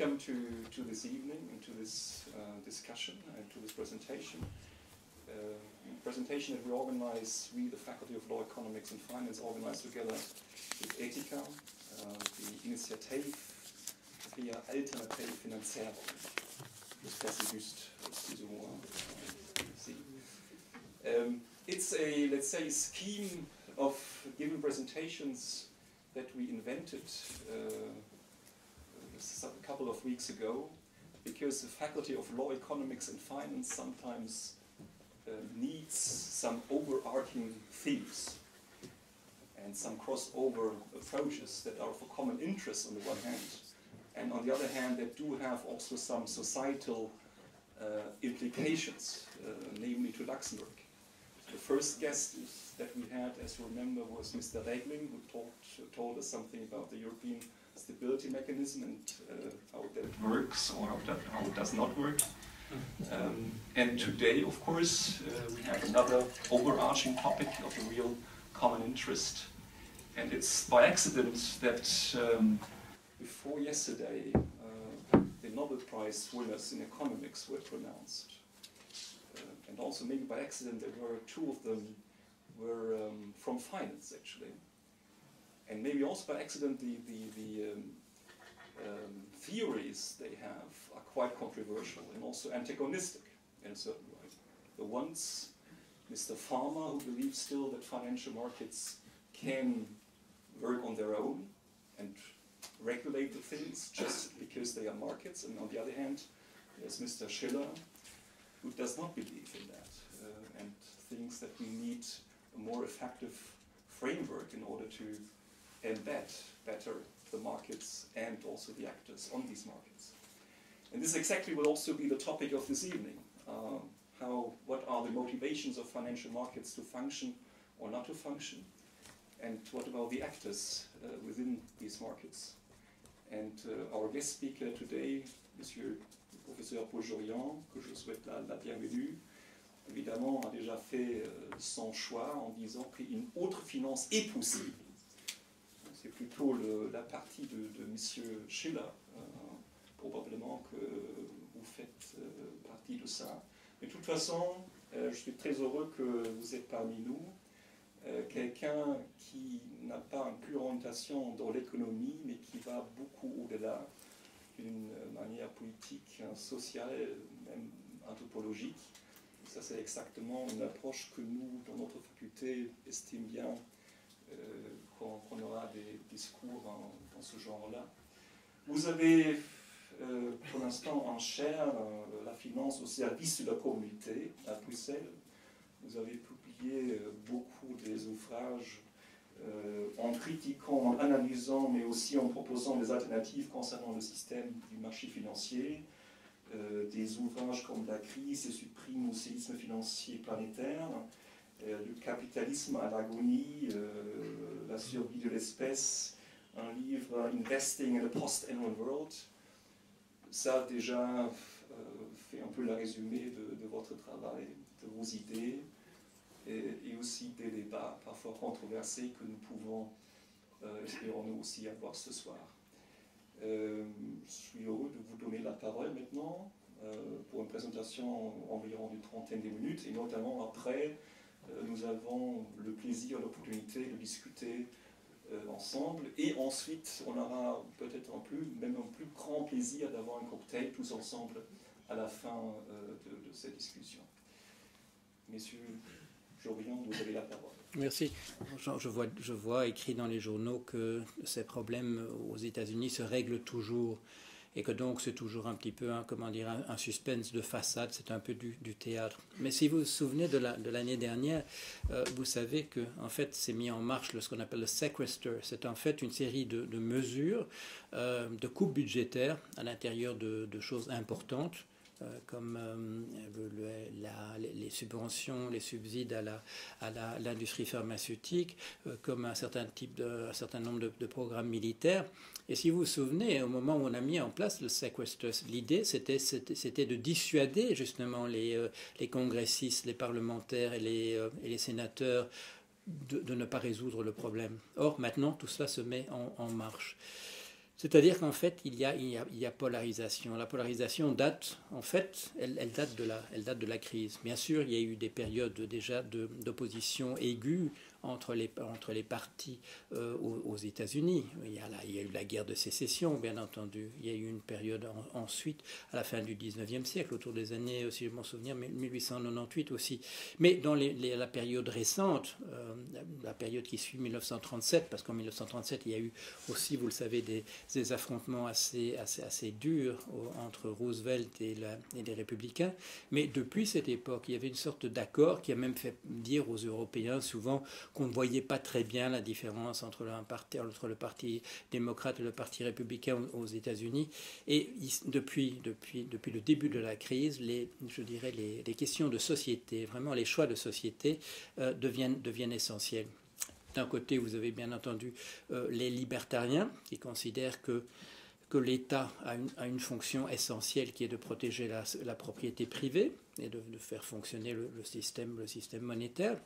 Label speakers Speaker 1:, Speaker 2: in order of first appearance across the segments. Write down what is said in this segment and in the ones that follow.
Speaker 1: welcome to, to this evening and to this uh, discussion and to this presentation. Uh, presentation that we organize, we, the Faculty of Law, Economics and Finance, organize together with Ethica, uh, the Initiative via Alternative Finanzierung. Um, it's a, let's say, scheme of giving presentations that we invented uh, couple of weeks ago because the Faculty of Law, Economics and Finance sometimes uh, needs some overarching themes and some crossover approaches that are of common interest on the one hand, and on the other hand, that do have also some societal uh, implications, uh, namely to Luxembourg. The first guest that we had, as you remember, was Mr. Regling, who talked, told us something about the European stability mechanism and uh, how that works or how, that, how it does not work. Um, and today, of course, uh, we have another overarching topic of a real common interest. And it's by accident that um, before yesterday, uh, the Nobel Prize winners in economics were pronounced. Uh, and also maybe by accident, there were two of them were um, from finance, actually. And maybe also by accident, the, the, the um, um, theories they have are quite controversial and also antagonistic in a certain way. The ones, Mr. Farmer, who believes still that financial markets can work on their own and regulate the things just because they are markets, and on the other hand, there's Mr. Schiller, who does not believe in that uh, and thinks that we need a more effective framework in order to embed better the markets and also the actors on these markets. And this exactly will also be the topic of this evening. Um, how, what are the motivations of financial markets to function or not to function? And what about the actors uh, within these markets? And uh, our guest speaker today, Monsieur Professeur Paul Jorian, que je souhaite la, la bienvenue, évidemment a déjà fait euh, son choix en disant qu'une autre finance est possible c'est plutôt la partie de, de M. Schiller, euh, probablement que vous faites euh, partie de ça. Mais de toute façon, euh, je suis très heureux que vous êtes parmi nous. Quelqu'un qui n'a pas une pure orientation dans l'économie, mais qui va beaucoup au-delà d'une manière politique, sociale, même anthropologique. ça, c'est exactement une approche que nous, dans notre faculté, estimons bien qu'on aura des discours dans, dans ce genre-là. Vous avez euh, pour l'instant en chair euh, la finance au service de la communauté à Bruxelles. Vous avez publié euh, beaucoup des ouvrages en critiquant, en analysant, mais aussi en proposant des alternatives concernant le système du marché financier. Des ouvrages comme La crise et supprime au séisme financier planétaire, euh, le capitalisme à l'agonie, euh, la survie de l'espèce, un livre Investing in a Post-Annual World. Ça déjà euh, fait un peu le résumé de, votre travail, de vos idées, et, aussi des débats parfois controversés que nous pouvons, espérons-nous, aussi avoir ce soir. Je suis heureux de vous donner la parole maintenant pour une présentation environ d'une trentaine de minutes, et notamment après nous avons le plaisir, l'opportunité de discuter euh, ensemble. Et ensuite, on aura peut-être un plus, même un plus grand plaisir d'avoir un cocktail tous ensemble à la fin euh, de, de, cette discussion. Messieurs Jorian, vous avez la parole.
Speaker 2: Merci. Je vois, je vois écrit dans les journaux que ces problèmes aux États-Unis se règlent toujours et que donc c'est toujours un petit peu un, comment dire, un, un suspense de façade, c'est un peu du, théâtre. Mais si vous vous souvenez de l'année la, de dernière, euh, vous savez que en fait c'est mis en marche ce qu'on appelle le sequester. C'est en fait une série de, mesures euh, de coupes budgétaires à l'intérieur de, choses importantes comme euh, le, la, les subventions, les subsides à l'industrie la, à pharmaceutique, euh, comme un certain, type de, certain nombre de, programmes militaires. Et si vous vous souvenez, au moment où on a mis en place le sequester, l'idée c'était de dissuader justement les, les congressistes, les parlementaires et les, et les sénateurs de, de, ne pas résoudre le problème. Or, maintenant, tout cela se met en marche. C'est-à-dire qu'en fait, il y, a, il, y a, polarisation. La polarisation date, en fait, elle date de la crise. Bien sûr, il y a eu des périodes déjà d'opposition aiguë entre les, entre les partis euh, aux, États-Unis. Il, il, y a eu la guerre de sécession, bien entendu. Il y a eu une période ensuite, à la fin du 19e siècle, autour des années, si je m'en souviens, 1898 aussi. Mais dans la période récente, euh, la période qui suit 1937, parce qu'en 1937, il y a eu aussi, vous le savez, des, des affrontements assez, assez, assez durs entre Roosevelt et, la, et les républicains. Mais depuis cette époque, il y avait une sorte d'accord qui a même fait dire aux Européens souvent qu'on ne voyait pas très bien la différence entre, parti, entre le Parti démocrate et le Parti républicain aux États-Unis. Et depuis, depuis, depuis le début de la crise, les, je dirais les, les questions de société, vraiment les choix de société, euh, deviennent, deviennent essentiels. D'un côté, vous avez bien entendu euh, les libertariens qui considèrent que que l'État a une, fonction essentielle qui est de protéger la, la propriété privée et de, faire fonctionner le, système, le système monétaire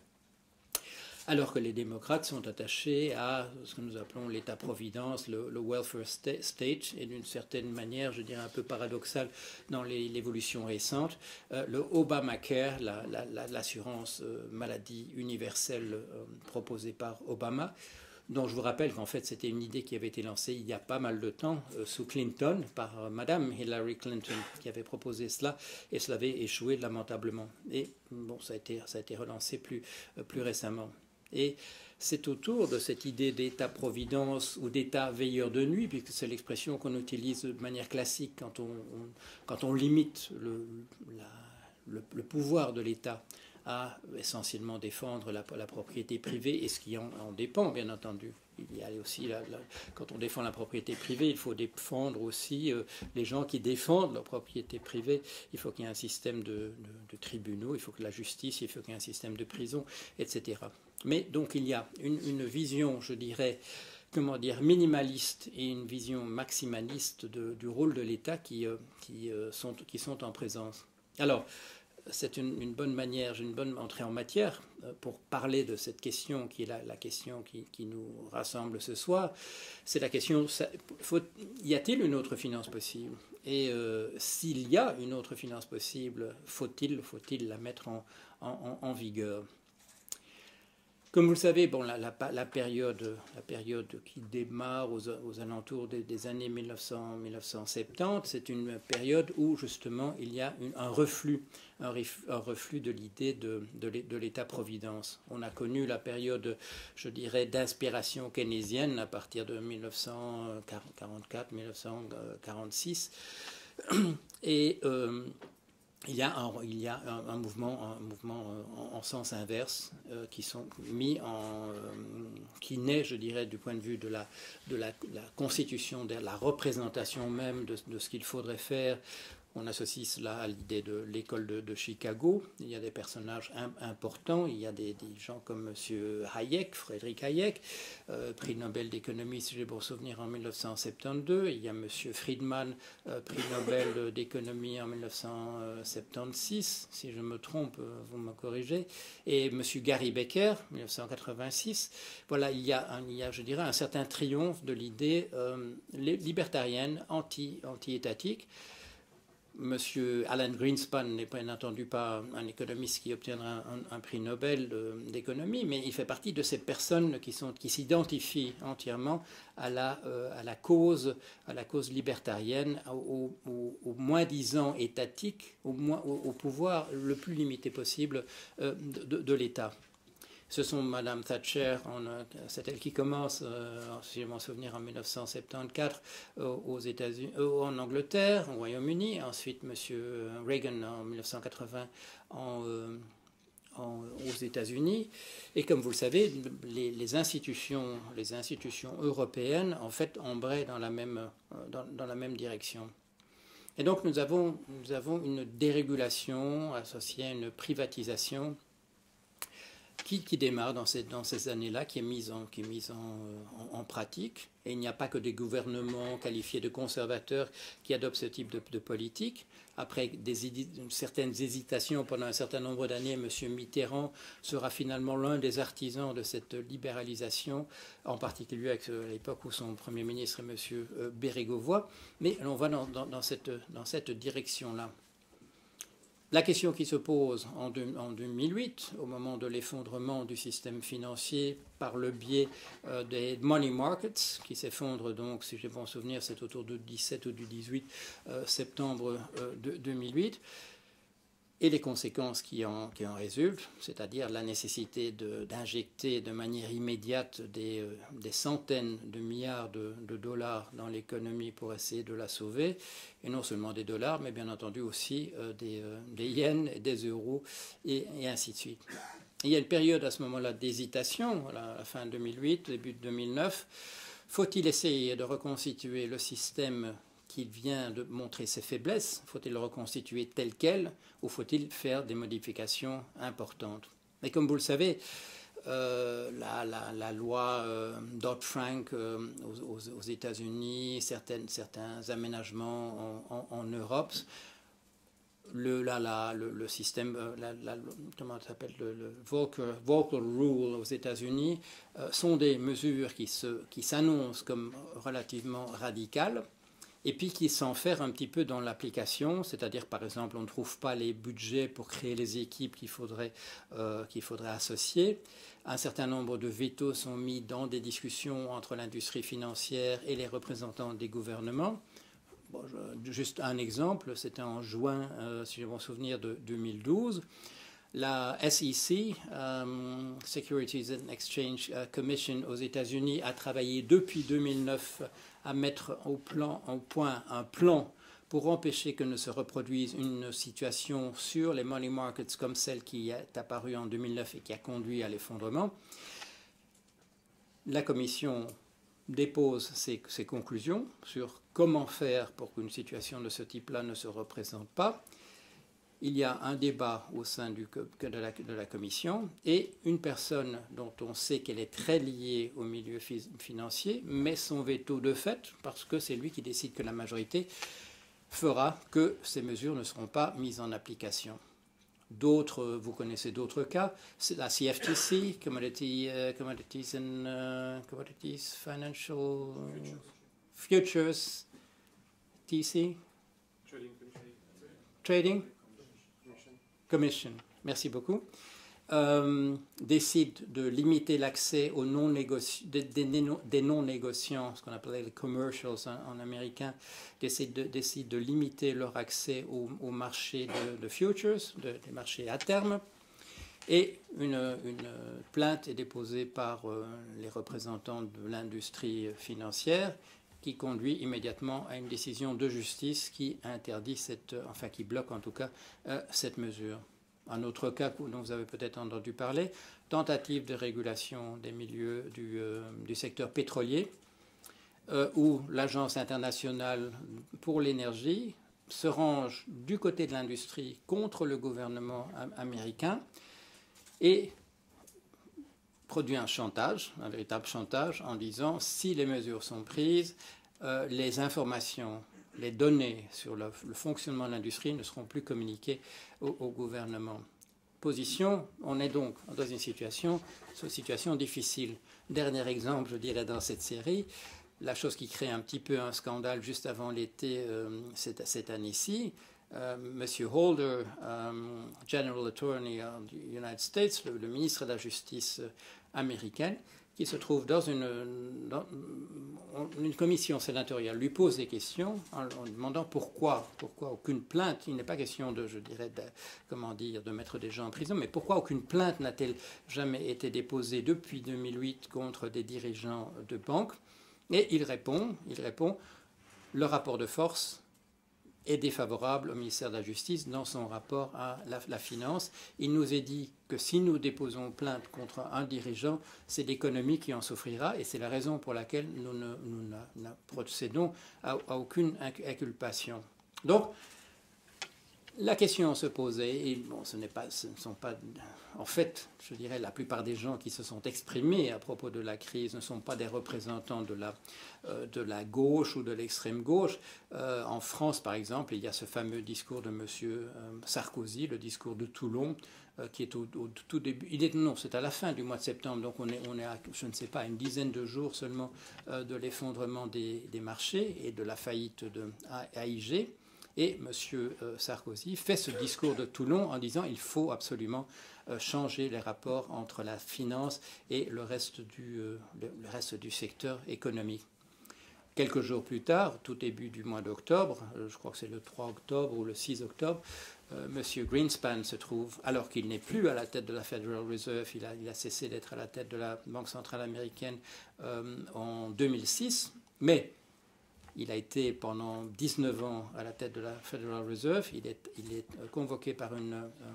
Speaker 2: alors que les démocrates sont attachés à ce que nous appelons l'État-providence, le, welfare state, et d'une certaine manière, je dirais un peu paradoxal dans l'évolution récente, euh, le Obamacare, l'assurance euh, maladie universelle euh, proposée par Obama, dont je vous rappelle qu'en fait c'était une idée qui avait été lancée il y a pas mal de temps sous Clinton par Madame Hillary Clinton qui avait proposé cela et cela avait échoué lamentablement. Et bon, ça a été, relancé plus récemment. Et c'est autour de cette idée d'État-providence ou d'État veilleur de nuit, puisque c'est l'expression qu'on utilise de manière classique quand on, quand on limite le, pouvoir de l'État à essentiellement défendre la, propriété privée et ce qui en, dépend, bien entendu. Il y a aussi, quand on défend la propriété privée, il faut défendre aussi euh, les gens qui défendent leur propriété privée. Il faut qu'il y ait un système de, tribunaux, il faut que la justice, il faut qu'il y ait un système de prison, etc. Mais donc il y a une, vision, je dirais, comment dire, minimaliste et une vision maximaliste du rôle de l'État qui, euh, euh, sont, qui sont en présence. Alors, c'est une, bonne manière, une bonne entrée en matière euh, pour parler de cette question qui est la, question qui, nous rassemble ce soir. C'est la question, y a-t-il une autre finance possible? Et s'il y a une autre finance possible, faut-il faut la mettre en vigueur? Comme vous le savez, bon, la, période, la période qui démarre aux, alentours des, années 1900, 1970, c'est une période où justement il y a un reflux, un, reflux de l'idée de, de l'État-providence. On a connu la période, je dirais, d'inspiration keynésienne à partir de 1944-1946. Et euh, il y a un, il y a un, mouvement, un mouvement euh, en, sens inverse euh, qui sont mis en, euh, qui naît, je dirais, du point de vue de la, de la, constitution, de la représentation même de ce qu'il faudrait faire on associe cela à l'idée de l'école de, Chicago. Il y a des personnages importants. Il y a des, gens comme M. Hayek, Frédéric Hayek, euh, prix Nobel d'économie, si j'ai bon souvenir, en 1972. Il y a M. Friedman, euh, prix Nobel d'économie en 1976. Si je me trompe, euh, vous me corrigez. Et M. Gary Becker, 1986. Voilà, il y a, il y a je dirais, un certain triomphe de l'idée libertarienne, anti-étatique. Monsieur Alan Greenspan n'est bien entendu pas un économiste qui obtiendra un, prix Nobel d'économie, mais il fait partie de ces personnes qui, sont, qui s'identifient entièrement à la, euh, cause, libertarienne, au, moins-disant étatique, au, moins, au, pouvoir le plus limité possible euh, de l'État. Ce sont Madame Thatcher, euh, c'est elle qui commence, euh, si je m'en souvenir, en 1974 aux États-Unis, euh, en Angleterre, au Royaume-Uni, ensuite Monsieur Reagan en 1980 aux États-Unis. Et comme vous le savez, les, institutions, les institutions européennes, en fait, embraient dans la même, dans, la même direction. Et donc nous avons, nous avons une dérégulation associée à une privatisation qui, qui, démarre dans ces, dans ces années-là, qui est mise, en, qui est mise en, en, pratique. Et il n'y a pas que des gouvernements qualifiés de conservateurs qui adoptent ce type de, politique. Après des, certaines hésitations pendant un certain nombre d'années, M. Mitterrand sera finalement l'un des artisans de cette libéralisation, en particulier à l'époque où son Premier ministre est M. Bérégovoy. Mais on va dans, dans cette, dans cette direction-là. La question qui se pose en, deux, en 2008, au moment de l'effondrement du système financier par le biais euh, des money markets, qui s'effondrent donc, si j'ai bon souvenir, c'est autour du 17 ou du 18 euh, septembre euh, de 2008, et les conséquences qui en, qui en résultent, c'est-à-dire la nécessité d'injecter de, manière immédiate des, euh, centaines de milliards de, dollars dans l'économie pour essayer de la sauver, et non seulement des dollars, mais bien entendu aussi euh, des, euh, des, yens, des euros, et, ainsi de suite. il y a une période à ce moment-là d'hésitation, à la fin 2008, début de 2009. Faut-il essayer de reconstituer le système qu'il vient de montrer ses faiblesses Faut-il le reconstituer tel quel ou faut-il faire des modifications importantes? Mais comme vous le savez, euh, la, la, la, loi euh, Dodd-Frank euh, aux, États-Unis, certains aménagements en, Europe, le, la, système, comment ça s'appelle, le, le Volcker, Rule aux États-Unis, sont des mesures qui s'annoncent qui comme relativement radicales et puis qui s'enferment un petit peu dans l'application, c'est-à-dire par exemple on ne trouve pas les budgets pour créer les équipes qu'il faudrait, euh, qu'il faudrait associer. Un certain nombre de vétos sont mis dans des discussions entre l'industrie financière et les représentants des gouvernements. Juste un exemple, c'était en juin, euh, si je me souvenir, de 2012. La SEC, um, Securities and Exchange Commission aux États-Unis, a travaillé depuis 2009 à mettre au, point un plan pour empêcher que ne se reproduise une situation sur les money markets comme celle qui est apparue en 2009 et qui a conduit à l'effondrement. La Commission dépose ses, ses, conclusions sur comment faire pour qu'une situation de ce type-là ne se représente pas il y a un débat au sein du, de, la, de, la, commission et une personne dont on sait qu'elle est très liée au milieu fi financier met son veto de fait parce que c'est lui qui décide que la majorité fera que ces mesures ne seront pas mises en application. D'autres, vous connaissez d'autres cas, c'est la CFTC, Commodity, uh, Commodities and uh, Commodities Financial Futures, Futures TC, Trading. Trading Commission, merci beaucoup, euh, décide de limiter l'accès aux non des, des, non-négociants, ce qu'on appelait les commercials en, américain, décide de, limiter leur accès au, au marché de, futures, de, des marchés à terme. Et une, une plainte est déposée par euh, les représentants de l'industrie financière qui conduit immédiatement à une décision de justice qui interdit cette, enfin qui bloque en tout cas euh, cette mesure. Un autre cas dont vous avez peut-être entendu parler, tentative de régulation des milieux du, euh, secteur pétrolier, euh, où l'Agence internationale pour l'énergie se range du côté de l'industrie contre le gouvernement américain et produit un chantage, un véritable chantage, en disant si les mesures sont prises, euh, les informations, les données sur le, fonctionnement de l'industrie ne seront plus communiquées au, gouvernement. Position, on est donc dans une situation, situation difficile. Dernier exemple, je dirais, dans cette série, la chose qui crée un petit peu un scandale juste avant l'été euh, cette, année-ci, euh, Monsieur Holder, um, General Attorney of the United States, le, ministre de la Justice américaine, qui se trouve dans une, une commission sénatoriale, lui pose des questions en, en, demandant pourquoi, pourquoi aucune plainte, il n'est pas question de, je dirais, de, comment dire, de mettre des gens en prison, mais pourquoi aucune plainte n'a-t-elle jamais été déposée depuis 2008 contre des dirigeants de banques Et il répond, il répond, le rapport de force est défavorable au ministère de la Justice dans son rapport à la, finance. Il nous est dit que si nous déposons plainte contre un dirigeant, c'est l'économie qui en souffrira et c'est la raison pour laquelle nous ne, nous ne procédons à, à, aucune inculpation. Donc, la question se posait, et bon, ce, pas, ce ne sont pas, en fait, je dirais, la plupart des gens qui se sont exprimés à propos de la crise ne sont pas des représentants de la, euh, de la gauche ou de l'extrême gauche. Euh, en France, par exemple, il y a ce fameux discours de M. Euh, Sarkozy, le discours de Toulon, qui est au, tout début. Il est, non, c'est à la fin du mois de septembre, donc on est, on est à, je ne sais pas, une dizaine de jours seulement de l'effondrement des, des, marchés et de la faillite de AIG. Et M. Euh, Sarkozy fait ce discours de Toulon en disant il faut absolument euh, changer les rapports entre la finance et le reste du, euh, reste du secteur économique. Quelques jours plus tard, tout début du mois d'octobre, je crois que c'est le 3 octobre ou le 6 octobre, M. Greenspan se trouve, alors qu'il n'est plus à la tête de la Federal Reserve, il a, il a cessé d'être à la tête de la Banque centrale américaine en 2006, mais il a été pendant 19 ans à la tête de la Federal Reserve. Il est, euh, convoqué par une, euh,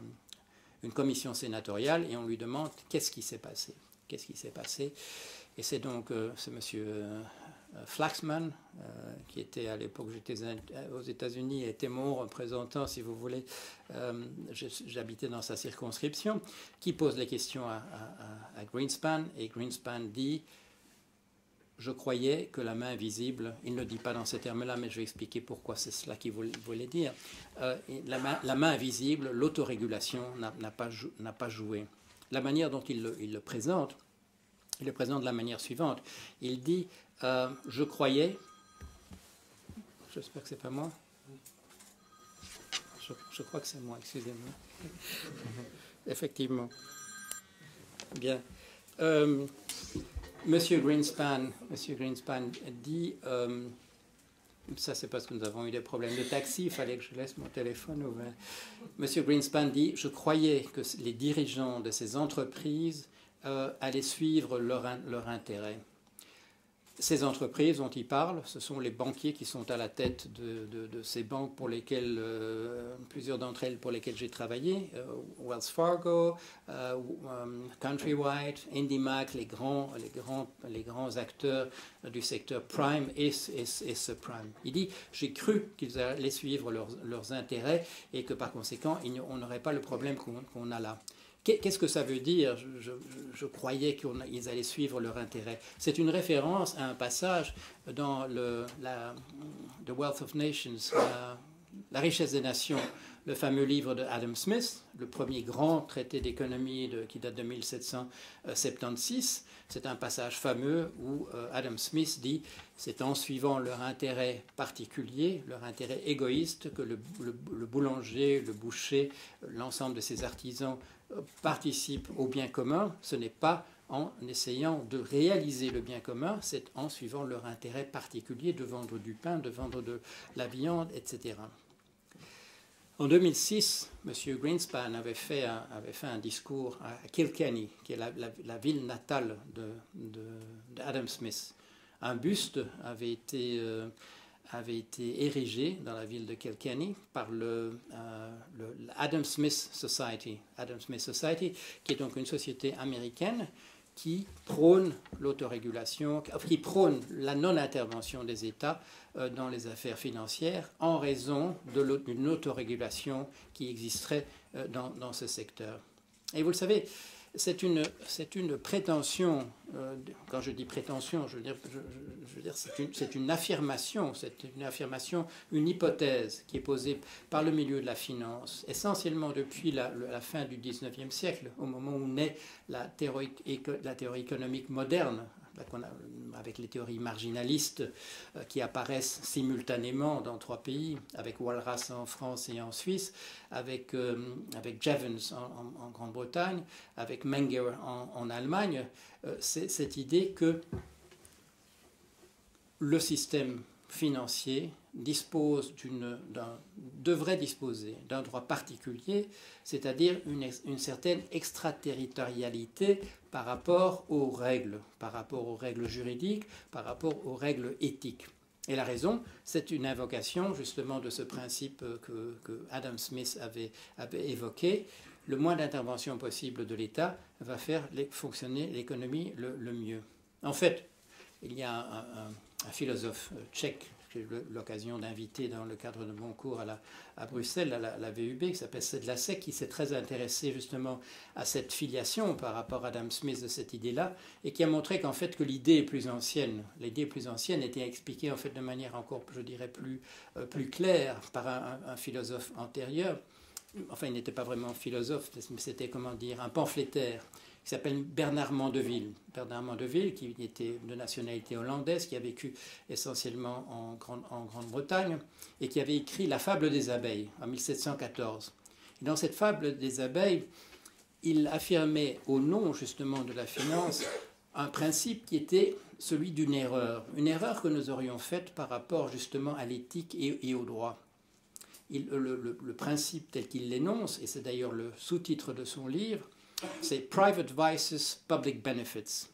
Speaker 2: une, commission sénatoriale et on lui demande qu'est-ce qui s'est passé. Qu'est-ce qui s'est passé? Et c'est donc euh, ce monsieur Flaxman, qui était à l'époque, j'étais aux États-Unis, était mon représentant, si vous voulez. J'habitais dans sa circonscription, qui pose les questions à, à Greenspan et Greenspan dit je croyais que la main invisible, il ne le dit pas dans ces termes-là, mais je vais expliquer pourquoi c'est cela qu'il voulait dire. Euh, la, main, la, invisible, l'autorégulation n'a pas, joué. La manière dont il le, présente, il le présente de la manière suivante. Il dit euh, Je croyais, j'espère que c'est pas moi, je, je crois que c'est moi, excusez-moi. Effectivement. Bien. Euh, Monsieur Greenspan, Monsieur Greenspan dit, euh, ça c'est parce que nous avons eu des problèmes de taxi, il fallait que je laisse mon téléphone ouvert. Monsieur Greenspan dit, je croyais que les dirigeants de ces entreprises euh, allaient suivre leur, leur intérêt. Ces entreprises dont il parle, ce sont les banquiers qui sont à la tête de, ces banques pour lesquelles, euh, plusieurs d'entre elles pour lesquelles j'ai travaillé, euh, Wells Fargo, euh, Countrywide, IndyMac, les grands, les, grands, les grands acteurs du secteur prime et, subprime. Il dit, j'ai cru qu'ils allaient suivre leurs, intérêts et que par conséquent, on n'aurait pas le problème qu'on a là. Qu'est-ce que ça veut dire? Je, croyais qu'ils allaient suivre leur intérêt. C'est une référence à un passage dans le, la, The Wealth of Nations, la, richesse des nations, le fameux livre de Adam Smith, le premier grand traité d'économie qui date de 1776. C'est un passage fameux où euh, Adam Smith dit c'est en suivant leur intérêt particulier, leur intérêt égoïste, que le, le boulanger, le boucher, l'ensemble de ses artisans participent au bien commun, ce n'est pas en essayant de réaliser le bien commun, c'est en suivant leur intérêt particulier de vendre du pain, de vendre de la viande, etc. En 2006, M. Greenspan avait fait un, avait fait un discours à Kilkenny, qui est la, ville natale d'Adam de, Smith. Un buste avait été euh, avait été érigé dans la ville de Kilkenny par le, euh, Smith Society. Adam Smith Society, qui est donc une société américaine qui prône l'autorégulation, qui prône la non-intervention des États euh, dans les affaires financières en raison d'une autorégulation qui existerait euh, dans ce secteur. Et vous le savez, c'est une, une prétention, euh, quand je dis prétention, je veux dire, c'est, une, affirmation, c'est une affirmation, une hypothèse qui est posée par le milieu de la finance, essentiellement depuis la, la fin du 19e siècle, au moment où naît la théorie, la théorie économique moderne, avec les théories marginalistes euh, qui apparaissent simultanément dans trois pays, avec Walras en France et en Suisse, avec, euh, avec Jevons en, Grande-Bretagne, avec Menger en, Allemagne, euh, c'est cette idée que le système financier dispose devrait disposer d'un droit particulier, c'est-à-dire une, une, certaine extraterritorialité par rapport aux règles, par rapport aux règles juridiques, par rapport aux règles éthiques. Et la raison, c'est une invocation justement de ce principe que, que Adam Smith avait, évoqué. Le moins d'intervention possible de l'État va faire fonctionner l'économie le, mieux. En fait, il y a un philosophe tchèque j'ai eu l'occasion d'inviter dans le cadre de mon cours à Bruxelles, à la, VUB, qui s'appelle Sedlacek, qui s'est très intéressé justement à cette filiation par rapport à Adam Smith de cette idée-là, et qui a montré qu'en fait que l'idée est plus ancienne. L'idée plus ancienne était expliquée en fait de manière encore, je dirais, plus, euh, plus claire par un, un philosophe antérieur. Enfin, il n'était pas vraiment philosophe, mais c'était, comment dire, un pamphlétaire qui s'appelle Bernard Mandeville. Bernard Mandeville, qui était de nationalité hollandaise, qui a vécu essentiellement en, Grande-Bretagne, et qui avait écrit La fable des abeilles en 1714. Et dans cette fable des abeilles, il affirmait au nom justement de la finance un principe qui était celui d'une erreur, une erreur que nous aurions faite par rapport justement à l'éthique et, au droit. Le, principe tel qu'il l'énonce, et c'est d'ailleurs le sous-titre de son livre, c'est Private Vices, Public Benefits.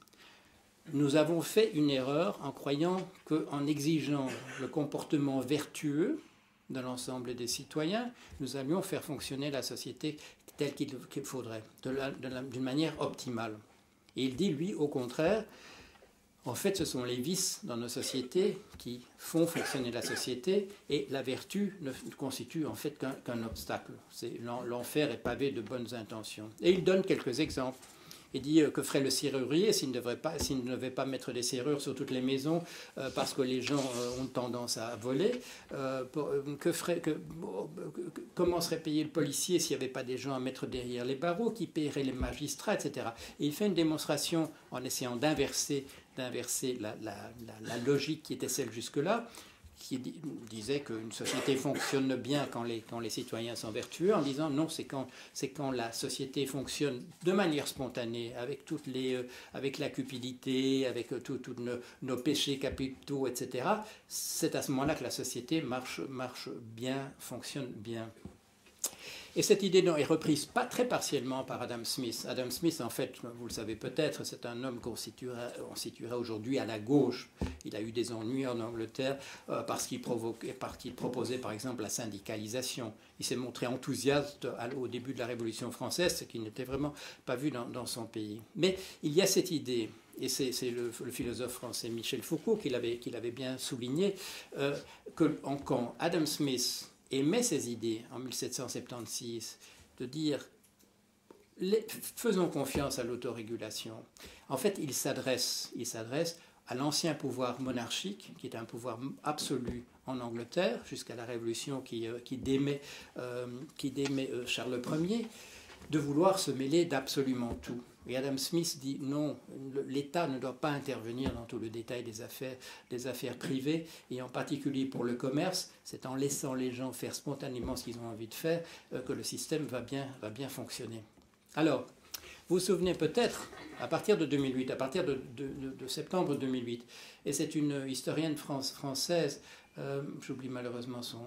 Speaker 2: Nous avons fait une erreur en croyant qu'en exigeant le comportement vertueux de l'ensemble des citoyens, nous allions faire fonctionner la société telle qu'il faudrait, d'une manière optimale. Et il dit, lui, au contraire, en fait, ce sont les vices dans nos sociétés qui font fonctionner la société et la vertu ne constitue en fait qu'un obstacle. L'enfer est pavé de bonnes intentions. Et il donne quelques exemples. Il dit euh, que ferait le serrurier s'il ne, devrait pas, ne devait pas mettre des serrures sur toutes les maisons euh, parce que les gens euh, ont tendance à voler. que ferait, que, comment serait payé le policier s'il n'y avait pas des gens à mettre derrière les barreaux, qui paieraient les magistrats, etc. Et il fait une démonstration en essayant d'inverser d'inverser la, logique qui était celle jusque-là, qui disait qu'une société fonctionne bien quand les, quand les citoyens sont vertueux, en disant non, c'est quand, quand la société fonctionne de manière spontanée, avec, toutes les, euh, avec la cupidité, avec euh, nos, nos, péchés capitaux, etc. C'est à ce moment-là que la société marche, marche bien, fonctionne bien. Et cette idée est reprise pas très partiellement par Adam Smith. Adam Smith, en fait, vous le savez peut-être, c'est un homme qu'on situerait, aujourd'hui à la gauche. Il a eu des ennuis en Angleterre euh, parce qu'il proposait, par exemple, la syndicalisation. Il s'est montré enthousiaste au début de la Révolution française, ce qui n'était vraiment pas vu dans, son pays. Mais il y a cette idée et c'est le, philosophe français Michel Foucault qui l'avait bien souligné, euh, que quand Adam Smith émet ces idées en 1776, de dire faisons confiance à l'autorégulation. En fait, il s'adresse, il s'adresse à l'ancien pouvoir monarchique, qui est un pouvoir absolu en Angleterre, jusqu'à la Révolution qui, euh, qui démet, euh, qui démet euh, Charles Ier, de vouloir se mêler d'absolument tout. Et Adam Smith dit non, l'État ne doit pas intervenir dans tout le détail des affaires, privées, et en particulier pour le commerce, c'est en laissant les gens faire spontanément ce qu'ils ont envie de faire euh, que le système va bien, va bien fonctionner. Alors, vous vous souvenez peut-être, à partir de 2008, à partir de, septembre 2008, et c'est une historienne France, française euh, j'oublie malheureusement son,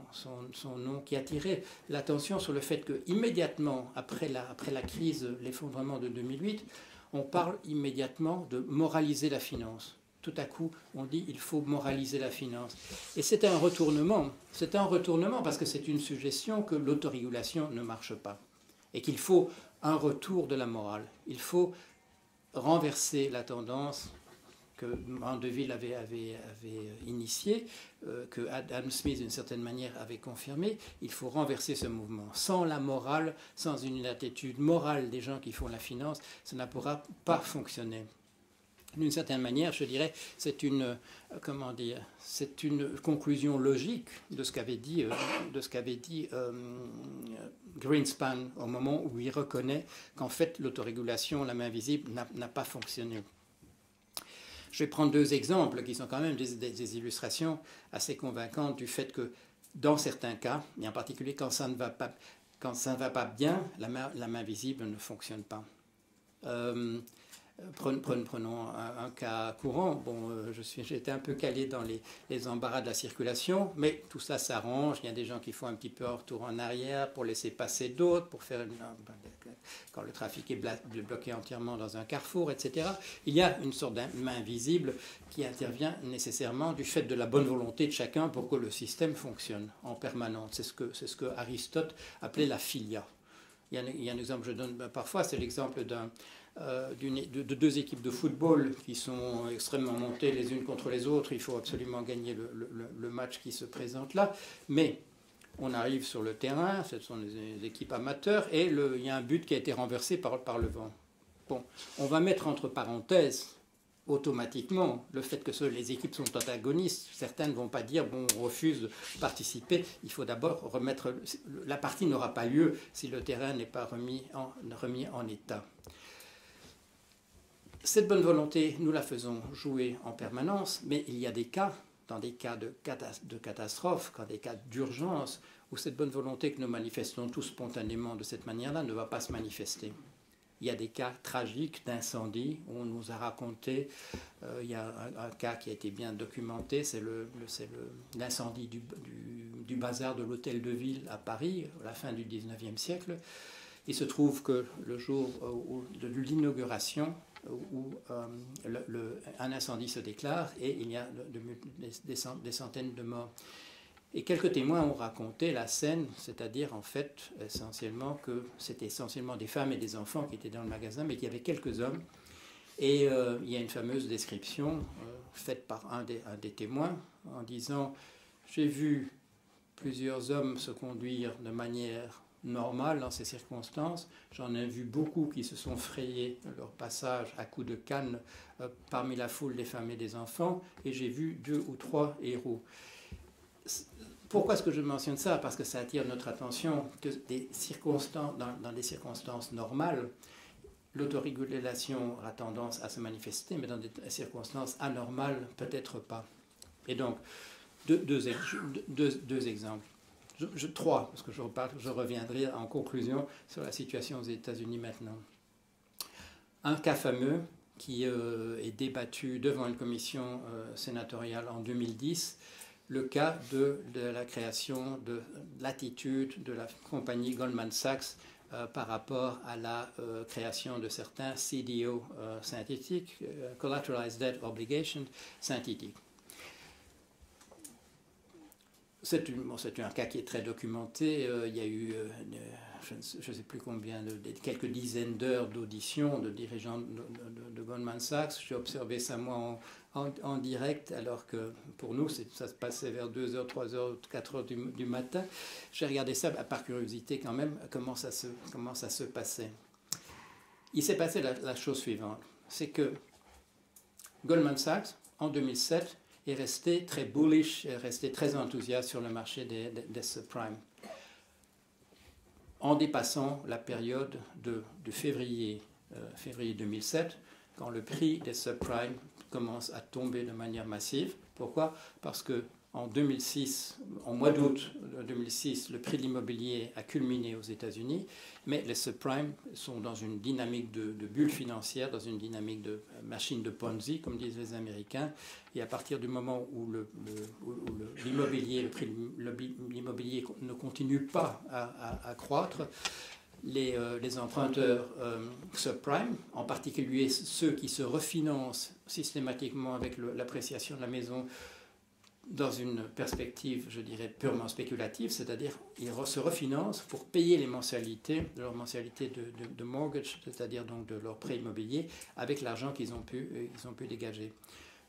Speaker 2: son, nom, qui attirait l'attention sur le fait que immédiatement après la, après la crise, l'effondrement de 2008, on parle immédiatement de moraliser la finance. Tout à coup, on dit il faut moraliser la finance. Et c'est un retournement. C'est un retournement parce que c'est une suggestion que l'autorégulation ne marche pas et qu'il faut un retour de la morale. Il faut renverser la tendance que Mandeville avait, avait initié, euh, que Adam Smith d'une certaine manière avait confirmé, il faut renverser ce mouvement. Sans la morale, sans une attitude morale des gens qui font la finance, ça ne pourra pas fonctionner. D'une certaine manière, je dirais, c'est une, euh, comment dire, c'est une conclusion logique de ce qu'avait dit, euh, de ce qu'avait dit Greenspan au moment où il reconnaît qu'en fait l'autorégulation, la main visible, n'a pas fonctionné. Je vais prendre deux exemples qui sont quand même des, illustrations assez convaincantes du fait que dans certains cas, et en particulier quand ça ne va pas, bien, la main, la main visible ne fonctionne pas. Euh, Prenons, un, cas courant. Bon, euh, j'étais un peu calé dans les, embarras de la circulation, mais tout ça s'arrange. Il y a des gens qui font un petit peu un retour en arrière pour laisser passer d'autres, pour faire quand le trafic est bloqué entièrement dans un carrefour, etc. Il y a une sorte de main visible qui intervient nécessairement du fait de la bonne volonté de chacun pour que le système fonctionne en permanence. C'est ce que, ce que Aristote appelait la filia. Il y, a, un exemple que je donne parfois, c'est l'exemple d'un, euh, de, deux équipes de football qui sont extrêmement montées les unes contre les autres. Il faut absolument gagner le, match qui se présente là. Mais on arrive sur le terrain, ce sont des équipes amateurs, et il y a un but qui a été renversé par, le vent. Bon, on va mettre entre parenthèses automatiquement le fait que les équipes sont antagonistes. Certaines ne vont pas dire bon, on refuse de participer. Il faut d'abord remettre. La partie n'aura pas lieu si le terrain n'est pas remis en état. Cette bonne volonté, nous la faisons jouer en permanence, mais il y a des cas, dans des cas de, catastrophe, dans des cas d'urgence, où cette bonne volonté que nous manifestons tous spontanément de cette manière-là ne va pas se manifester. Il y a des cas tragiques d'incendie. On nous a raconté, euh, il y a un, cas qui a été bien documenté, c'est l'incendie du, du, bazar de l'hôtel de ville à Paris, à la fin du 19e siècle. Il se trouve que le jour euh, de l'inauguration, où euh, un incendie se déclare et il y a des, centaines de morts. Et quelques témoins ont raconté la scène, c'est-à-dire en fait essentiellement que c'était essentiellement des femmes et des enfants qui étaient dans le magasin, mais qu'il y avait quelques hommes. Et euh, il y a une fameuse description euh, faite par un des, témoins en disant J'ai vu plusieurs hommes se conduire de manière normale dans ces circonstances. J'en ai vu beaucoup qui se sont frayés leur passage à coups de canne euh, parmi la foule des femmes et des enfants, et j'ai vu deux ou trois héros. Pourquoi est-ce que je mentionne ça? Parce que ça attire notre attention que dans, des circonstances normales, l'autorégulation a tendance à se manifester, mais dans des circonstances anormales, peut-être pas. Et donc, deux, exemples. Trois, parce que je, je reviendrai en conclusion sur la situation aux États-Unis maintenant. Un cas fameux qui euh, est débattu devant une commission euh, sénatoriale en 2010 le cas de, la création de l'attitude de la compagnie Goldman Sachs euh, par rapport à la création de certains CDO synthétiques, Collateralized Debt Obligation synthétiques. C'est un cas qui est très documenté. il y a eu, je ne sais plus combien, quelques dizaines d'heures d'audition de dirigeants de, Goldman Sachs. J'ai observé ça moi en, direct, alors que pour nous, ça se passait vers 2h, 3h, 4h du, matin. J'ai regardé ça par curiosité quand même, comment ça se, comment ça se passait. Il s'est passé la, chose suivante, c'est que Goldman Sachs, en 2007, est resté très bullish, est resté très enthousiaste sur le marché des, des, subprimes. En dépassant la période de, février, euh, février 2007, quand le prix des subprimes commence à tomber de manière massive. Pourquoi? Parce que en 2006, en mois d'août 2006, le prix de l'immobilier a culminé aux États-Unis, mais les subprimes sont dans une dynamique de, bulle financière, dans une dynamique de machine de Ponzi, comme disent les Américains. Et à partir du moment où l'immobilier, le, prix de l'immobilier ne continue pas à, croître, euh, les, emprunteurs euh, subprime, en particulier ceux qui se refinancent systématiquement avec l'appréciation de la maison dans une perspective, je dirais, purement spéculative, c'est-à-dire ils se refinancent pour payer les mensualités, leur mensualité de, de mortgage, c'est-à-dire donc de leur prêt immobilier, avec l'argent qu'ils ont, pu, euh, ont pu dégager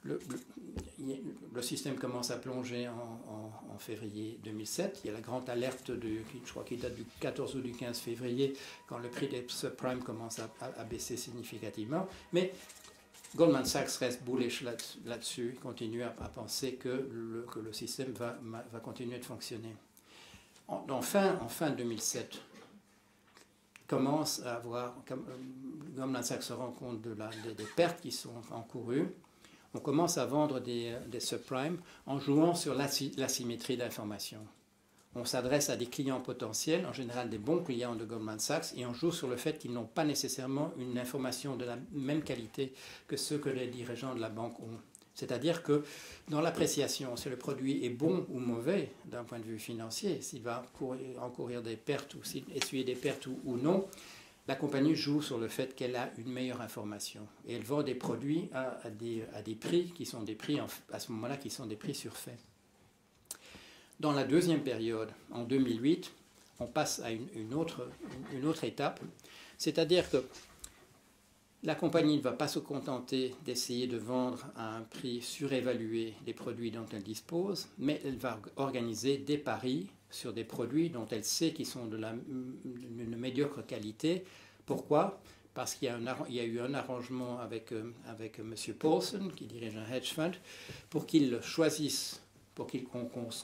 Speaker 2: le, système commence à plonger en, février 2007. Il y a la grande alerte, de, je crois qu'il date du 14 ou du 15 février, quand le prix des subprimes commence à, baisser significativement. Mais Goldman Sachs reste bullish là-dessus, continue à, penser que le, système va, continuer de fonctionner. En, fin, en fin 2007, commence à avoir, euh, Goldman Sachs se rend compte des pertes qui sont encourues on commence à vendre des, des subprimes en jouant sur l'asymétrie d'information. On s'adresse à des clients potentiels, en général des bons clients de Goldman Sachs, et on joue sur le fait qu'ils n'ont pas nécessairement une information de la même qualité que ceux que les dirigeants de la banque ont. C'est-à-dire que dans l'appréciation, si le produit est bon ou mauvais d'un point de vue financier, s'il va encourir des pertes ou s'il essuyer des pertes ou non, la compagnie joue sur le fait qu'elle a une meilleure information et elle vend des produits à, des, à des, prix qui sont des prix à ce moment-là qui sont des prix surfaits. Dans la deuxième période, en 2008, on passe à une, autre, étape, c'est-à-dire que La compagnie ne va pas se contenter d'essayer de vendre à un prix surévalué les produits dont elle dispose, mais elle va organiser des paris sur des produits dont elle sait qu'ils sont de la, d'une médiocre qualité. Pourquoi? Parce qu'il y, a eu un arrangement avec, euh, avec M. Paulson, qui dirige un hedge fund, pour qu'il choisisse, pour qu'il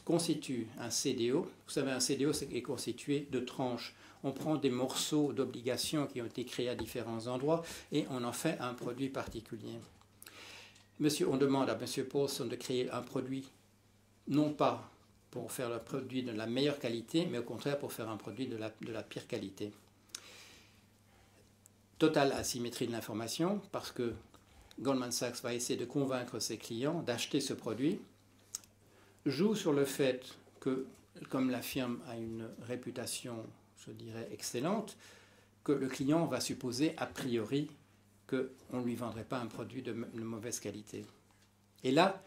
Speaker 2: constitue un CDO. Vous savez, un CDO est constitué de tranches on prend des morceaux d'obligations qui ont été créés à différents endroits et on en fait un produit particulier. Monsieur, on demande à M. Paulson de créer un produit non pas pour faire le produit de la meilleure qualité, mais au contraire pour faire un produit de la, de la pire qualité. Totale asymétrie de l'information, parce que Goldman Sachs va essayer de convaincre ses clients d'acheter ce produit, joue sur le fait que, comme la firme a une réputation je dirais, excellente, que le client va supposer a priori qu'on ne lui vendrait pas un produit de, mauvaise qualité. Et là,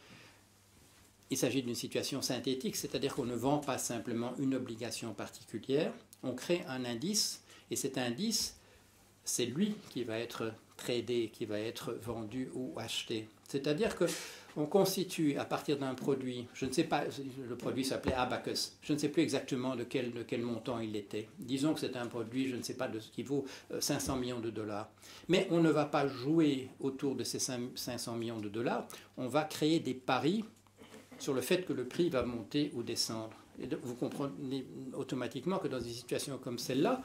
Speaker 2: il s'agit d'une situation synthétique, c'est-à-dire qu'on ne vend pas simplement une obligation particulière, on crée un indice, et cet indice, c'est lui qui va être tradé, qui va être vendu ou acheté. C'est-à-dire que on constitue à partir d'un produit, je ne sais pas, le produit s'appelait Abacus, je ne sais plus exactement de quel, montant il était. Disons que c'est un produit, je ne sais pas, de ce qui vaut 500 euh, millions de dollars. Mais on ne va pas jouer autour de ces 500 millions de dollars, on va créer des paris sur le fait que le prix va monter ou descendre. Vous comprenez automatiquement que dans des situations comme celle-là,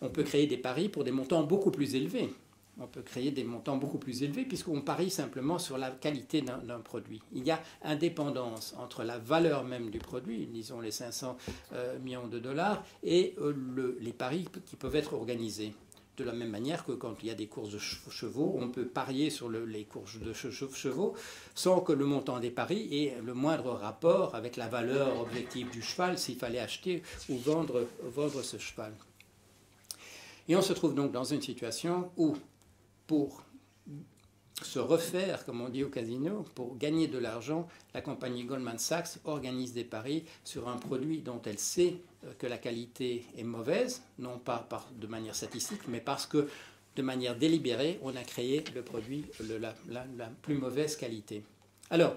Speaker 2: on peut créer des paris pour des montants beaucoup plus élevés on peut créer des montants beaucoup plus élevés puisqu'on parie simplement sur la qualité d'un produit. Il y a indépendance entre la valeur même du produit, disons les 500 euh, millions de dollars, et euh, les paris qui peuvent être organisés. De la même manière que quand il y a des courses de chevaux, on peut parier sur les courses de chevaux sans que le montant des paris ait le moindre rapport avec la valeur objective du cheval s'il fallait acheter ou vendre, vendre ce cheval. Et on se trouve donc dans une situation où pour se refaire, comme on dit au casino, pour gagner de l'argent, la compagnie Goldman Sachs organise des paris sur un produit dont elle sait euh, que la qualité est mauvaise, non pas par, de manière statistique, mais parce que de manière délibérée, on a créé le produit de la, plus mauvaise qualité. Alors,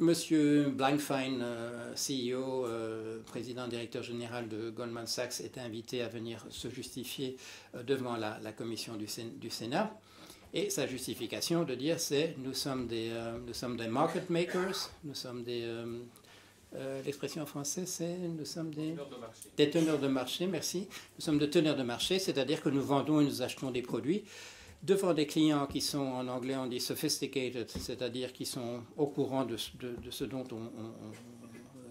Speaker 2: Monsieur Blankfein, euh, CEO, euh, président directeur général de Goldman Sachs, est invité à venir se justifier euh, devant la, commission du, Sénat. Et sa justification de dire c'est nous sommes des nous sommes des market makers, nous sommes des l'expression en français c'est nous sommes des teneurs, de des teneurs de marché, merci. Nous sommes des teneurs de marché, c'est-à-dire que nous vendons et nous achetons des produits devant des clients qui sont, en anglais on dit sophisticated, c'est-à-dire qui sont au courant de, ce dont on,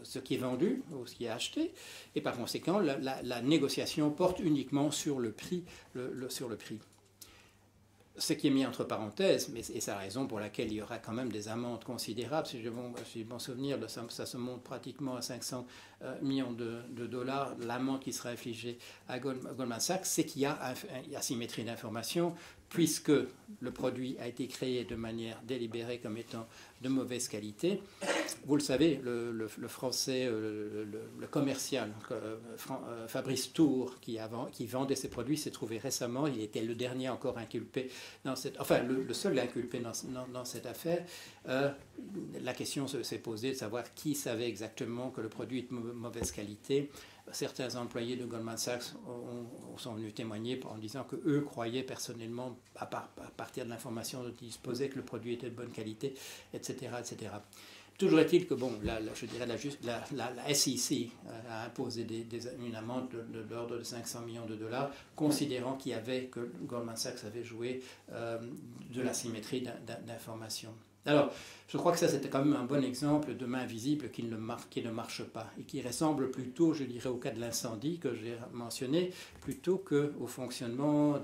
Speaker 2: ce qui est vendu ou ce qui est acheté, et par conséquent, la, négociation porte uniquement sur le prix. sur le prix ce qui est mis entre parenthèses, mais c'est la raison pour laquelle il y aura quand même des amendes considérables. Si je suis bon souvenir, ça, se monte pratiquement à 500 euh, millions de, dollars. L'amende qui sera infligée à Goldman Sachs, c'est qu'il y a asymétrie d'information, puisque le produit a été créé de manière délibérée comme étant de mauvaise qualité. Vous le savez, le, français, euh, le, commercial euh, euh, Fabrice Tour, qui, vendait ses produits, s'est trouvé récemment, il était le dernier encore inculpé dans cette, enfin le, seul inculpé dans, cette affaire. la question s'est posée de savoir qui savait exactement que le produit est de mauvaise qualité certains employés de Goldman Sachs ont, sont venus témoigner en disant que eux croyaient personnellement, à, partir de l'information dont ils disposaient, que le produit était de bonne qualité, etc. etc. Toujours est-il que, bon, je dirais, la, la, SEC euh, a imposé une amende de, l'ordre de 500 millions de dollars, considérant qu'il y avait, que Goldman Sachs avait joué euh, de la symétrie d'information. Alors, je crois que ça, c'était quand même un bon exemple de main visible qui ne, marche pas et qui ressemble plutôt, je dirais, au cas de l'incendie que j'ai mentionné, plutôt qu'au fonctionnement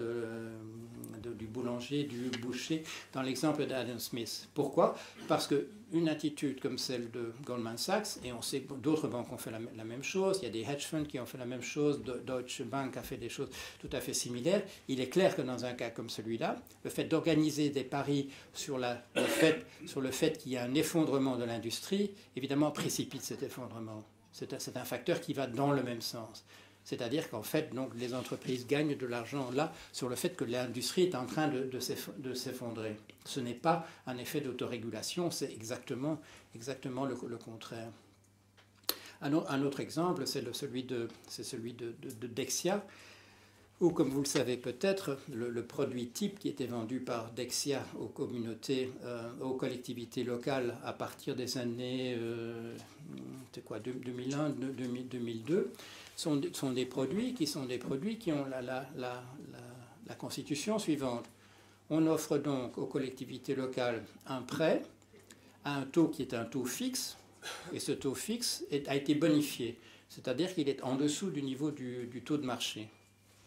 Speaker 2: du boulanger, du boucher, dans l'exemple d'Adam Smith. Pourquoi? Parce que une attitude comme celle de Goldman Sachs, et on sait que d'autres banques ont fait la, même chose, il y a des hedge funds qui ont fait la même chose, Deutsche Bank a fait des choses tout à fait similaires, il est clair que dans un cas comme celui-là, le fait d'organiser des paris sur, le fait, qu'il y a un effondrement de l'industrie, évidemment précipite cet effondrement. C'est un facteur qui va dans le même sens. C'est-à-dire qu'en fait, donc, les entreprises gagnent de l'argent là sur le fait que l'industrie est en train de, s'effondrer. Ce n'est pas un effet d'autorégulation, c'est exactement, exactement le, contraire. Un, autre exemple, c'est celui, de, celui de, Dexia, où, comme vous le savez peut-être, le, produit type qui était vendu par Dexia aux communautés, euh, aux collectivités locales à partir des années euh, quoi, 2001, 2002, sont, sont, des produits qui sont des produits qui ont la, la, la, la, constitution suivante. On offre donc aux collectivités locales un prêt à un taux qui est un taux fixe, et ce taux fixe a été bonifié, c'est-à-dire qu'il est en dessous du niveau du, taux de marché.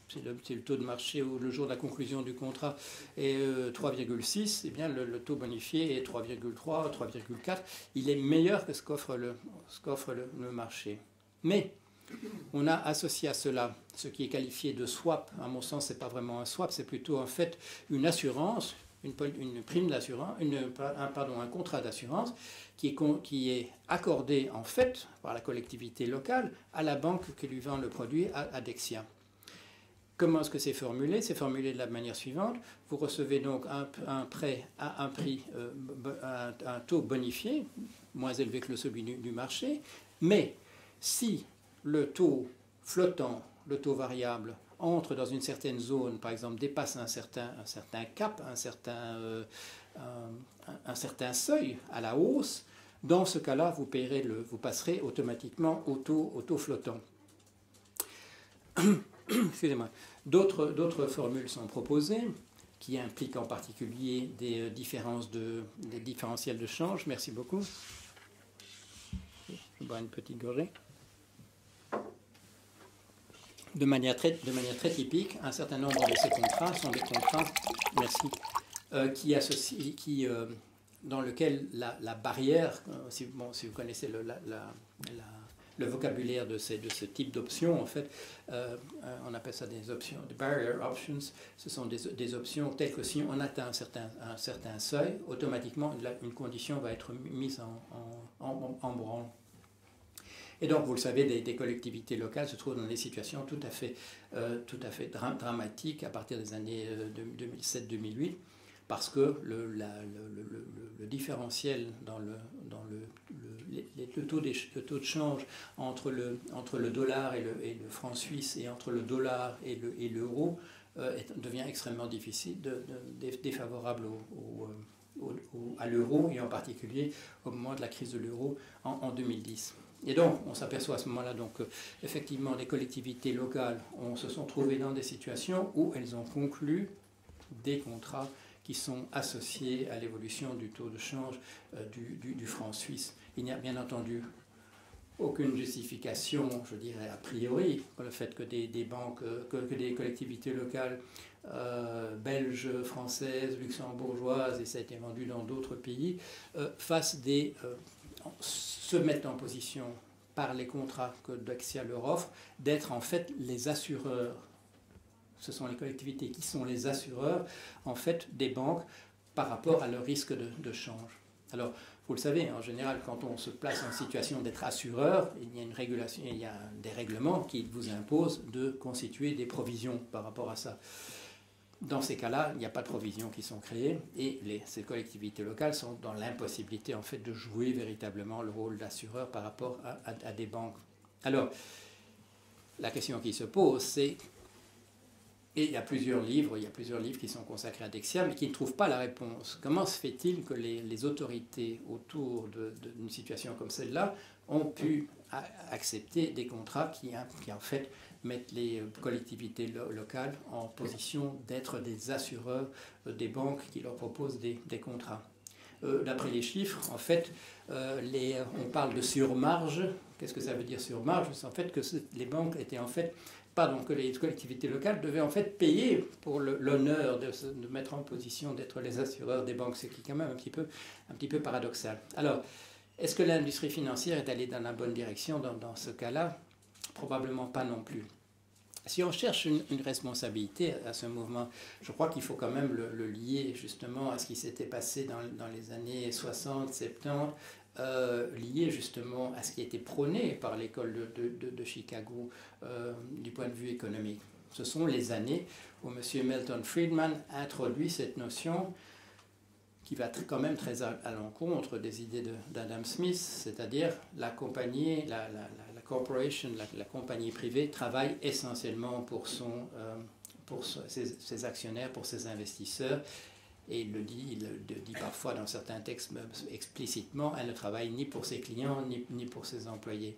Speaker 2: C'est le, taux de marché le jour de la conclusion du contrat est 3,6, et bien le, taux bonifié est 3,3, 3,4. Il est meilleur que ce qu'offre le, le, le marché. Mais on a associé à cela ce qui est qualifié de swap. À mon sens, ce n'est pas vraiment un swap, c'est plutôt en fait une assurance, une, prime d'assurance, un, pardon, un contrat d'assurance qui est, accordé en fait par la collectivité locale à la banque qui lui vend le produit à, Dexia. Comment est-ce que c'est formulé? C'est formulé de la manière suivante. Vous recevez donc un, prêt à un prix, euh, un, taux bonifié, moins élevé que celui du marché, mais si le taux flottant, le taux variable, entre dans une certaine zone, par exemple, dépasse un certain, cap, un certain, euh, un, certain seuil à la hausse, dans ce cas-là, vous, passerez automatiquement au taux, au taux flottant. Excusez-moi. D'autres, formules sont proposées qui impliquent en particulier des, euh, différences de, des différentiels de change. Merci beaucoup. Je petite gorgée de manière, très, typique, un certain nombre de ces contrats sont des contrats, merci, euh, qui associent, qui, euh, dans lequel la, barrière, euh, si, vous connaissez le, la, le vocabulaire de, ce type d'options, en fait, on appelle ça des options, des barrier options. Ce sont des, options telles que si on atteint un certain, seuil, automatiquement une condition va être mise en branle. Et donc, vous le savez, des, collectivités locales se trouvent dans des situations tout à fait, euh, tout à fait dramatiques à partir des années 2007-2008, euh, parce que le, différentiel dans le, dans le, le, taux le, taux de change entre le, entre le dollar et le, franc suisse et entre le dollar et l'euro euh, devient extrêmement difficile, défavorable au, à l'euro et en particulier au moment de la crise de l'euro en, en 2010. Et donc, on s'aperçoit à ce moment-là donc effectivement les collectivités locales se sont trouvées dans des situations où elles ont conclu des contrats qui sont associés à l'évolution du taux de change euh, du, franc suisse. Il n'y a bien entendu aucune justification, je dirais a priori, pour le fait que des, banques, euh, que, des collectivités locales euh, belges, françaises, luxembourgeoises, et ça a été vendu dans d'autres pays, fassent des se mettent en position par les contrats que Dexia leur offre d'être en fait les assureurs. Ce sont les collectivités qui sont les assureurs en fait des banques par rapport à leur risque de, change. Alors, vous le savez, en général, quand on se place en situation d'être assureur, il y a une régulation, il y a des règlements qui vous imposent de constituer des provisions par rapport à ça. Dans ces cas-là, il n'y a pas de provisions qui sont créées et les, ces collectivités locales sont dans l'impossibilité en fait de jouer véritablement le rôle d'assureur par rapport à, des banques. Alors, la question qui se pose, c'est et il y a plusieurs livres, il y a plusieurs livres qui sont consacrés à Dexia, mais qui ne trouvent pas la réponse. Comment se fait-il que les, autorités autour d'une situation comme celle-là ont pu accepter des contrats qui, qui en fait mettre les euh, collectivités locales en position d'être des assureurs euh, des banques qui leur proposent des, contrats. Euh, d'après les chiffres, en fait, on parle de surmarge. Qu'est-ce que ça veut dire surmarge? C'est en fait que les banques étaient en fait pardon, que les collectivités locales devaient en fait payer pour l'honneur de, mettre en position d'être les assureurs des banques, ce qui est quand même un petit peu, un petit peu paradoxal. Alors, est-ce que l'industrie financière est allée dans la bonne direction dans ce cas-là? Probablement pas non plus. Si on cherche une, responsabilité à ce mouvement, je crois qu'il faut quand même le, lier justement à ce qui s'était passé dans, les années 60, 70, euh, lié justement à ce qui était prôné par l'école de, Chicago euh, du point de vue économique. Ce sont les années où M. Milton Friedman introduit cette notion qui va quand même très à, l'encontre des idées d'Adam Smith, c'est-à-dire la compagnie, la, la, la corporation, la, compagnie privée travaille essentiellement pour, son, euh, pour ses, actionnaires, pour ses investisseurs, et il le dit, il le dit parfois dans certains textes explicitement, elle ne travaille ni pour ses clients ni, ni pour ses employés.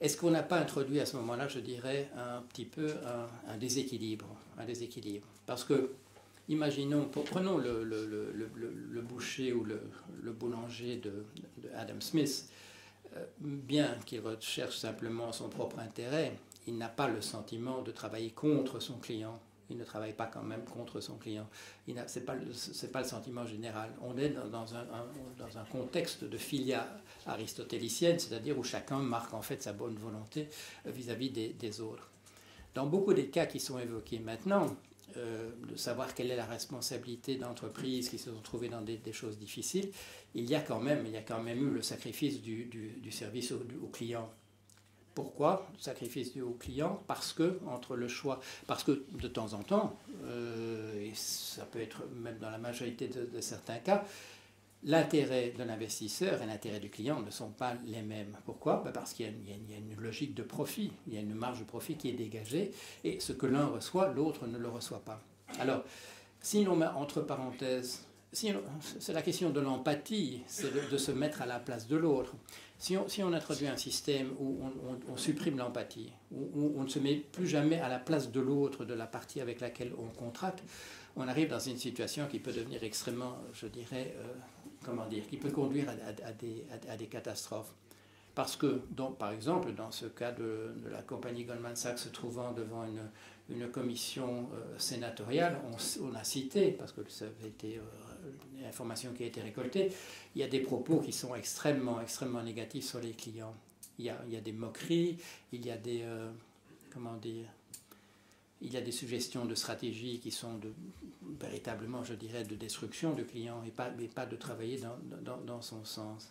Speaker 2: Est-ce qu'on n'a pas introduit à ce moment-là, je dirais, un petit peu un, déséquilibre, un déséquilibre? Parce que, imaginons, prenons le, le, le, le, boucher ou le, boulanger de, Adam Smith, bien qu'il recherche simplement son propre intérêt, il n'a pas le sentiment de travailler contre son client il ne travaille pas quand même contre son client. Ce n'est pas, le sentiment général. On est dans un, dans un contexte de filia aristotélicienne, c'est-à-dire où chacun marque en fait sa bonne volonté vis-à-vis des, autres. Dans beaucoup des cas qui sont évoqués maintenant, euh, de savoir quelle est la responsabilité d'entreprises qui se sont trouvées dans des, choses difficiles, il y a quand même, il y a quand même eu le sacrifice du, du, service au, client. Pourquoi sacrifice du au client? Parce que entre le choix, parce que de temps en temps, euh, et ça peut être même dans la majorité de, certains cas, l'intérêt de l'investisseur et l'intérêt du client ne sont pas les mêmes. Pourquoi? Ben Parce qu'il y, a une logique de profit, il y a une marge de profit qui est dégagée, et ce que l'un reçoit, l'autre ne le reçoit pas. Alors, si l'on met entre parenthèses, c'est la question de l'empathie, c'est de se mettre à la place de l'autre. Si on, introduit un système où on, supprime l'empathie, où, on ne se met plus jamais à la place de l'autre, de la partie avec laquelle on contracte, on arrive dans une situation qui peut devenir extrêmement, je dirais, euh, comment dire, qui peut conduire à, des, catastrophes. Parce que, donc, par exemple, dans ce cas de, la compagnie Goldman Sachs se trouvant devant une, commission euh, sénatoriale, on, a cité, parce que ça avait été euh, l'information qui a été récoltée, il y a des propos qui sont extrêmement, extrêmement négatifs sur les clients. Il y a, il y a des moqueries, il y a des, euh, comment dire, il y a des suggestions de stratégies qui sont véritablement, je dirais, de destruction du client et pas, de travailler dans, son sens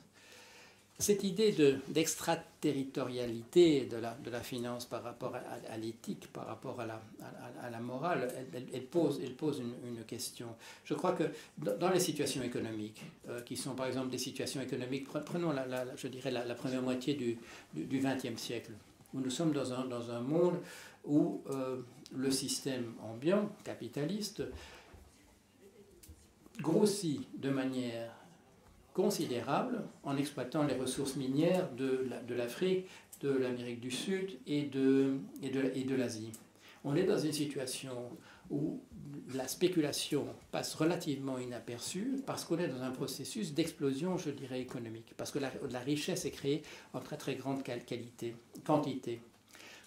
Speaker 2: cette idée d'extraterritorialité de, la, finance par rapport à, l'éthique, par rapport à la, morale, elle, pose, une, question. Je crois que dans les situations économiques, euh, qui sont par exemple des situations économiques, prenons la, je dirais la, première moitié du XXe siècle, où nous sommes dans un monde où euh, le système ambiant, capitaliste, grossit de manière considérable en exploitant les ressources minières de l'Afrique, de l'Amérique du Sud et de, l'Asie. On est dans une situation où la spéculation passe relativement inaperçue parce qu'on est dans un processus d'explosion, je dirais, économique, parce que la, la, richesse est créée en très très grande qualité, quantité.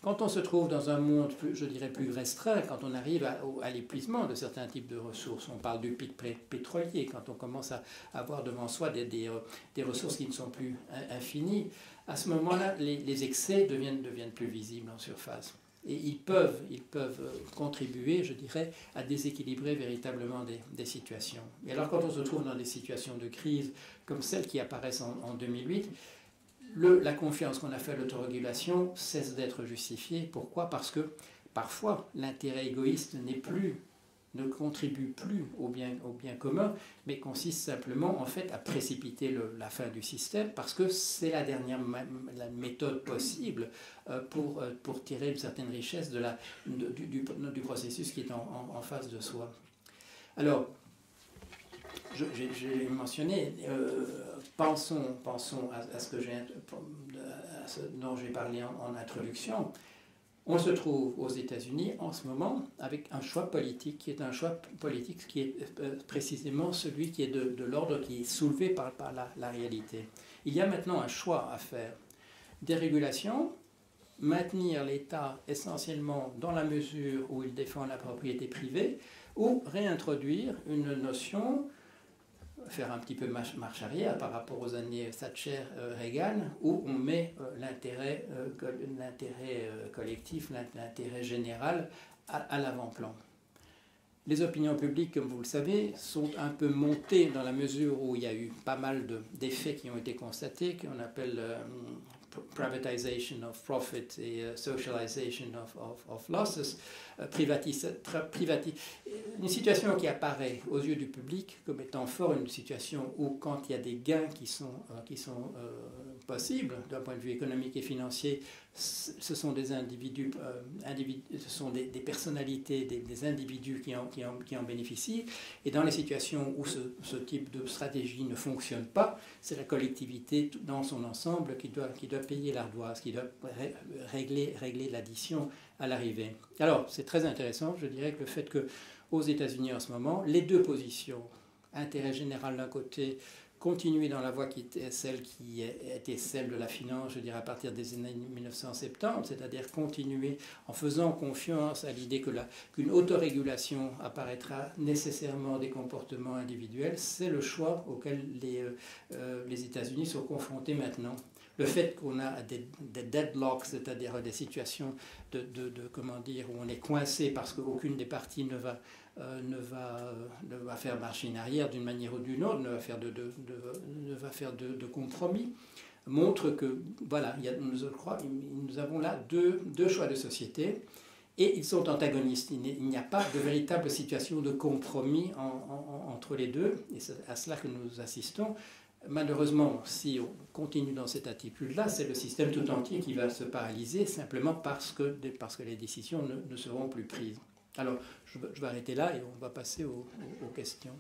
Speaker 2: Quand on se trouve dans un monde, je dirais, plus restreint, quand on arrive à, l'épuisement de certains types de ressources, on parle du pic pétrolier, quand on commence à avoir devant soi des, ressources qui ne sont plus infinies, à ce moment-là, les, excès deviennent, plus visibles en surface. Et ils peuvent, euh, contribuer, je dirais, à déséquilibrer véritablement des, situations. Et alors quand on se trouve dans des situations de crise comme celles qui apparaissent en, en 2008, la confiance qu'on a fait à l'autorégulation cesse d'être justifiée. Pourquoi? Parce que parfois l'intérêt égoïste n'est plus ne contribue plus au bien, au bien commun, mais consiste simplement en fait à précipiter la fin du système parce que c'est la dernière la méthode possible euh, pour, euh, pour tirer une certaine richesse de la, du, processus qui est en, face de soi. Alors, j'ai mentionné, euh, pensons, pensons à, ce, que dont j'ai parlé en, introduction. On se trouve aux États-Unis en ce moment avec un choix politique qui est un choix politique qui est euh, précisément celui qui est de, l'ordre qui est soulevé par, la, réalité. Il y a maintenant un choix à faire. Dérégulation, maintenir l'État essentiellement dans la mesure où il défend la propriété privée, ou réintroduire une notion faire un petit peu marche, arrière par rapport aux années Thatcher-Reagan, où on met l'intérêt collectif, l'intérêt général à l'avant-plan. Les opinions publiques, comme vous le savez, sont un peu montées dans la mesure où il y a eu pas mal d'effets qui ont été constatés, qu'on appelle euh, privatization of profit et uh, socialization of, of, of losses, uh, une situation qui apparaît aux yeux du public comme étant fort une situation où quand il y a des gains qui sont, uh, qui sont possibles d'un point de vue économique et financier, ce sont des individus, individus ce sont des, personnalités, des, individus qui en, qui, en, qui en, bénéficient. Et dans les situations où ce, ce type de stratégie ne fonctionne pas, c'est la collectivité dans son ensemble qui doit, qui doit payer l'ardoise, qui doit régler, régler l'addition à l'arrivée. Alors, c'est très intéressant, je dirais que le fait que aux États-Unis en ce moment, les deux positions, intérêt général d'un côté, continuer dans la voie qui était celle qui était celle de la finance, je dirais à partir des années 1970, c'est-à-dire continuer en faisant confiance à l'idée que qu'une autorégulation apparaîtra nécessairement des comportements individuels, c'est le choix auquel les, euh, euh, États-Unis sont confrontés maintenant. Le fait qu'on a des, deadlocks, c'est-à-dire des situations de, comment dire, où on est coincé parce qu'aucune des parties ne va, ne, va, ne va faire marche en arrière d'une manière ou d'une autre, ne va faire de, ne va faire de, compromis, montre que, voilà, nous, nous avons là deux, deux choix de société et ils sont antagonistes. Il n'y a pas de véritable situation de compromis entre les deux, et c'est à cela que nous assistons. Malheureusement, si on continue dans cette attitude-là, c'est le système tout entier qui va se paralyser simplement parce que, parce que les décisions ne seront plus prises. Alors, je, vais arrêter là et on va passer aux questions.